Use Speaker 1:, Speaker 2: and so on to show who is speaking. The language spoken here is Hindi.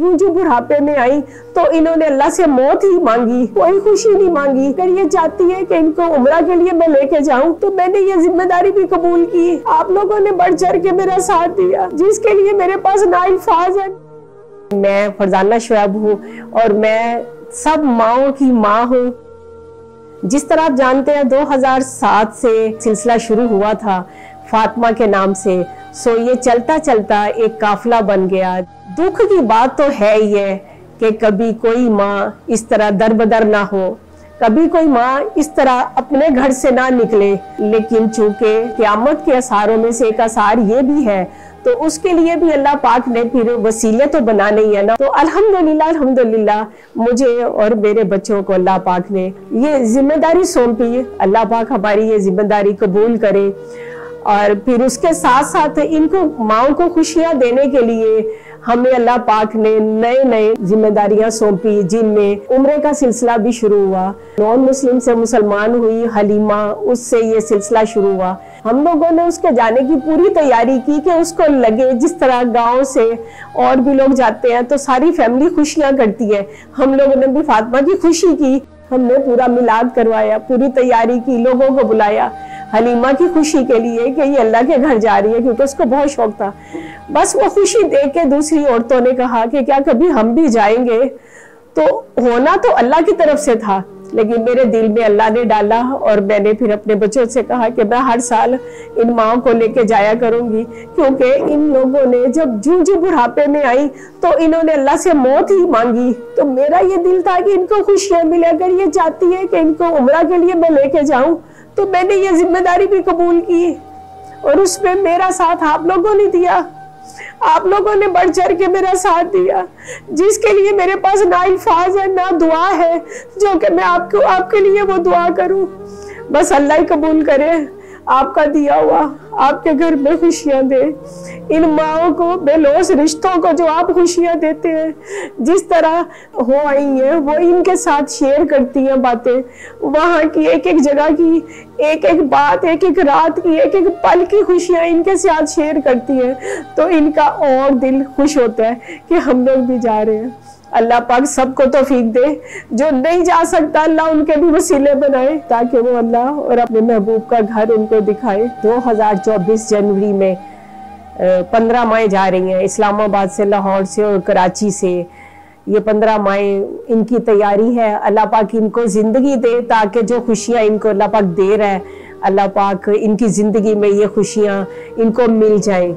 Speaker 1: जो जो बुढ़ापे में आई तो इन्होंने अल्लाह से मौत ही मांगी, कोई खुशी नहीं मांगी। अगर ये चाहती है कि इनको उम्र के लिए मैं लेके जाऊँ तो मैंने ये ज़िम्मेदारी भी कबूल की। आप लोगों ने बढ़ चढ़ के मेरा साथ दिया, जिसके लिए मेरे पास नाइल्फाज है। मैं फरजाना शुएब हूँ और मैं सब माओ की माँ हूँ। जिस तरह आप जानते हैं 2007 से सिलसिला शुरू हुआ था फातिमा के नाम से। सो ये चलता चलता एक काफिला बन गया। दुख की बात तो है ही है कि कभी कोई माँ इस तरह दर बदर ना हो। कभी कोई माँ इस तरह अपने घर से ना निकले। लेकिन चूँकि क्यामत के असारों में से एक असार ये भी है तो उसके लिए भी अल्लाह पाक ने फिर वसीले तो बनाने ही है ना। तो अल्हम्दुलिल्लाह अल्हम्दुलिल्लाह, मुझे और मेरे बच्चों को अल्लाह पाक ने ये ज़िम्मेदारी सौंपी। अल्लाह पाक हमारी ये ज़िम्मेदारी कबूल करे। और फिर उसके साथ साथ इनको, माओ को खुशियाँ देने के लिए हमें अल्लाह पाक ने नए नए जिम्मेदारियाँ सौंपी, जिनमें उम्र का सिलसिला भी शुरू हुआ। नॉन मुस्लिम से मुसलमान हुई, हलीमा, उससे ये सिलसिला शुरू हुआ। हम लोगों ने उसके जाने की पूरी तैयारी की कि उसको लगे जिस तरह गाँव से और भी लोग जाते हैं तो सारी फैमिली खुशियाँ करती है। हम लोगों ने भी फातिमा की खुशी की। हमने पूरा मिलाद करवाया, पूरी तैयारी की, लोगों को बुलाया। हलीमा की खुशी के लिए कि ये अल्लाह के घर जा रही है, क्योंकि उसको बहुत शौक था। बस वो खुशी देख के दूसरी औरतों ने कहा कि क्या कभी हम भी जाएँगे? तो होना तो अल्लाह की तरफ़ से था, लेकिन मेरे दिल में अल्लाह ने डाला और मैंने फिर अपने बच्चों से कहा कि मैं हर साल इन माओ को लेके जाया करूँगी, क्योंकि इन लोगों ने जब जू जू बुढ़ापे में आई तो इन्होंने अल्लाह से मौत ही मांगी। तो मेरा ये दिल था कि इनको खुशियाँ मिले, अगर ये चाहती है कि इनको उम्र के लिए मैं लेके जाऊँ तो मैंने ये ज़िम्मेदारी भी कबूल की और उसमें मेरा साथ आप लोगों ने दिया। आप लोगों ने बढ़ चढ़ के मेरा साथ दिया। जिसके लिए मेरे पास ना अल्फाज है, ना दुआ है, जो कि मैं आपको, आपके लिए वो दुआ करूँ। बस अल्लाह ही कबूल करे। आपका दिया हुआ, आपके घर में खुशियाँ दे। इन माओ को बेलोस रिश्तों को जो आप खुशियाँ देते हैं, जिस तरह हो आई है, वो इनके साथ शेयर करती हैं बातें। वहाँ की एक एक जगह की एक एक बात एक एक रात की एक एक पल की खुशियाँ इनके साथ शेयर करती हैं तो इनका और दिल खुश होता है कि हम लोग भी जा रहे हैं। अल्लाह पाक सबको तो फीक दे। जो नहीं जा सकता, अल्लाह उनके भी वसीले बनाए, ताकि वो अल्लाह और अपने महबूब का घर उनको दिखाए। 2024 जनवरी में पंद्रह माएँ जा रही हैं, इस्लामाबाद से, लाहौर से और कराची से। ये पंद्रह माएँ इनकी तैयारी है। अल्लाह पाक इनको ज़िंदगी दे, ताकि जो खुशियाँ इनको अल्लाह पाक दे रहा है, अल्लाह पाक इनकी ज़िंदगी में ये खुशियाँ इनको मिल जाएँ।